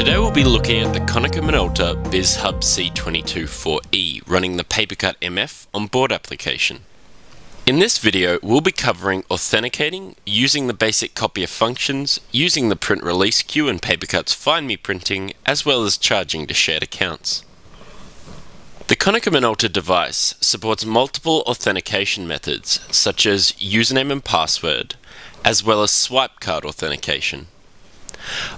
Today we'll be looking at the Konica Minolta BizHub C22-4E running the PaperCut MF on board application. In this video we'll be covering authenticating, using the basic copier functions, using the print release queue and PaperCut's Find Me printing, as well as charging to shared accounts. The Konica Minolta device supports multiple authentication methods such as username and password, as well as swipe card authentication.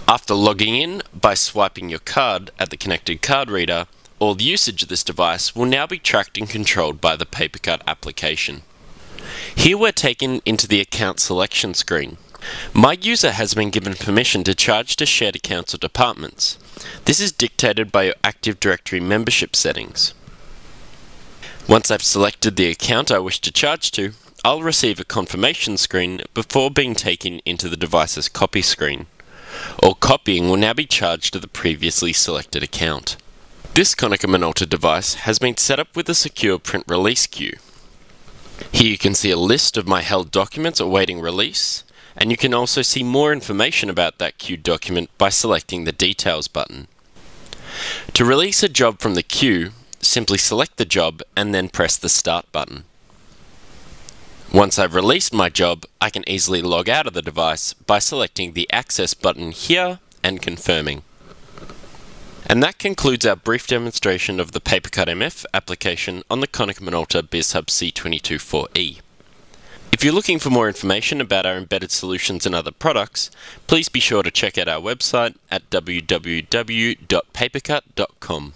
After logging in by swiping your card at the connected card reader, all usage of this device will now be tracked and controlled by the PaperCut application. Here we're taken into the account selection screen. My user has been given permission to charge to shared accounts or departments. This is dictated by your Active Directory membership settings. Once I've selected the account I wish to charge to, I'll receive a confirmation screen before being taken into the device's copy screen. All copying will now be charged to the previously selected account. This Konica Minolta device has been set up with a secure print release queue. Here you can see a list of my held documents awaiting release, and you can also see more information about that queued document by selecting the Details button. To release a job from the queue, simply select the job and then press the Start button. Once I've released my job, I can easily log out of the device by selecting the Access button here and confirming. And that concludes our brief demonstration of the PaperCut MF application on the Konica Minolta BizHub C22-4E. If you're looking for more information about our embedded solutions and other products, please be sure to check out our website at www.papercut.com.